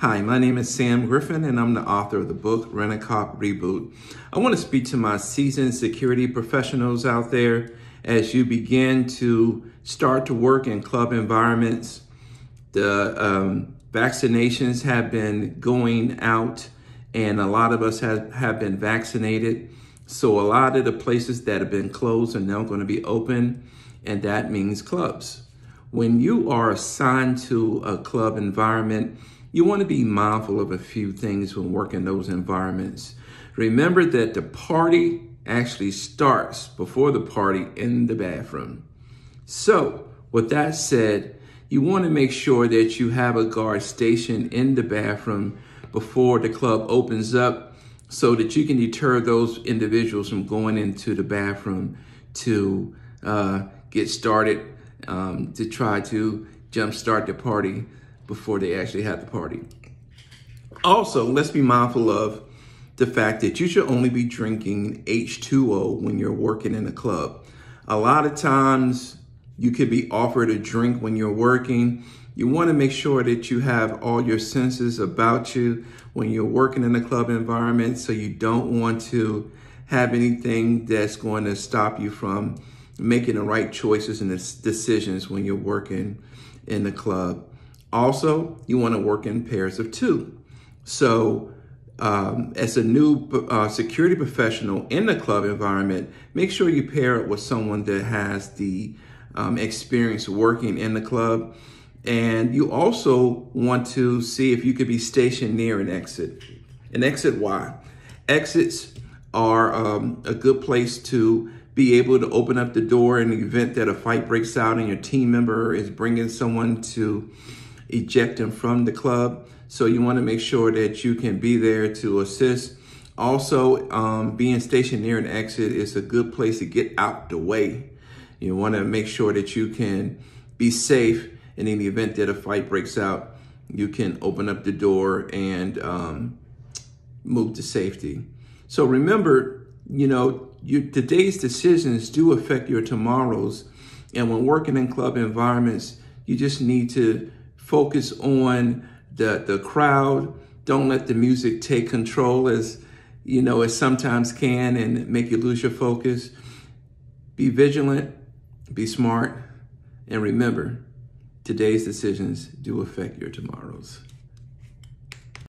Hi, my name is Sam Griffin, and I'm the author of the book Rent a Cop Reboot. I want to speak to my seasoned security professionals out there as you begin to start to work in club environments. The um, vaccinations have been going out, and a lot of us have, have been vaccinated. So, a lot of the places that have been closed are now going to be open, and that means clubs. When you are assigned to a club environment, you want to be mindful of a few things when working those environments. Remember that the party actually starts before the party in the bathroom. So, with that said, you want to make sure that you have a guard stationed in the bathroom before the club opens up so that you can deter those individuals from going into the bathroom to uh, get started um, to try to jumpstart the party before they actually have the party. Also, let's be mindful of the fact that you should only be drinking H2O when you're working in a club. A lot of times you could be offered a drink when you're working. You want to make sure that you have all your senses about you when you're working in a club environment so you don't want to have anything that's going to stop you from making the right choices and decisions when you're working in the club. Also, you want to work in pairs of two. So, um, as a new uh, security professional in the club environment, make sure you pair it with someone that has the um, experience working in the club. And you also want to see if you could be stationed near an exit. An exit why? Exits are um, a good place to be able to open up the door in the event that a fight breaks out and your team member is bringing someone to eject them from the club. So you want to make sure that you can be there to assist. Also, um, being stationed near an exit is a good place to get out the way. You want to make sure that you can be safe and in the event that a fight breaks out, you can open up the door and um, move to safety. So remember, you know, you, today's decisions do affect your tomorrows. And when working in club environments, you just need to focus on the, the crowd. Don't let the music take control as, you know, it sometimes can and make you lose your focus. Be vigilant, be smart, and remember, today's decisions do affect your tomorrows.